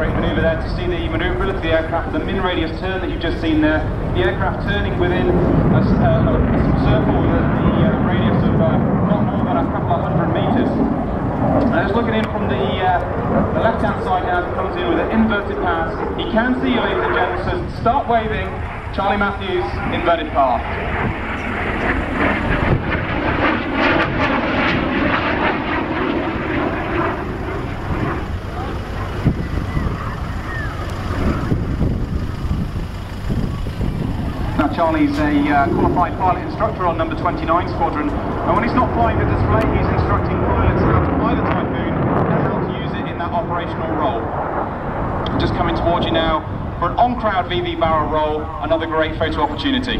great manoeuvre there to see the manoeuvrability of the aircraft, the min radius turn that you've just seen there, the aircraft turning within a, uh, a circle with the uh, radius of uh, not more than a couple of hundred metres. Now just looking in from the, uh, the left-hand side now as it comes in with an inverted pass. He can see you, ladies and gentlemen, so start waving, Charlie Matthews, inverted path. Now Charlie's a uh, qualified pilot instructor on number 29 Squadron, and when he's not flying the display, he's instructing pilots how to fly the Typhoon and how to use it in that operational role. Just coming towards you now for an on-crowd VV barrel roll, another great photo opportunity.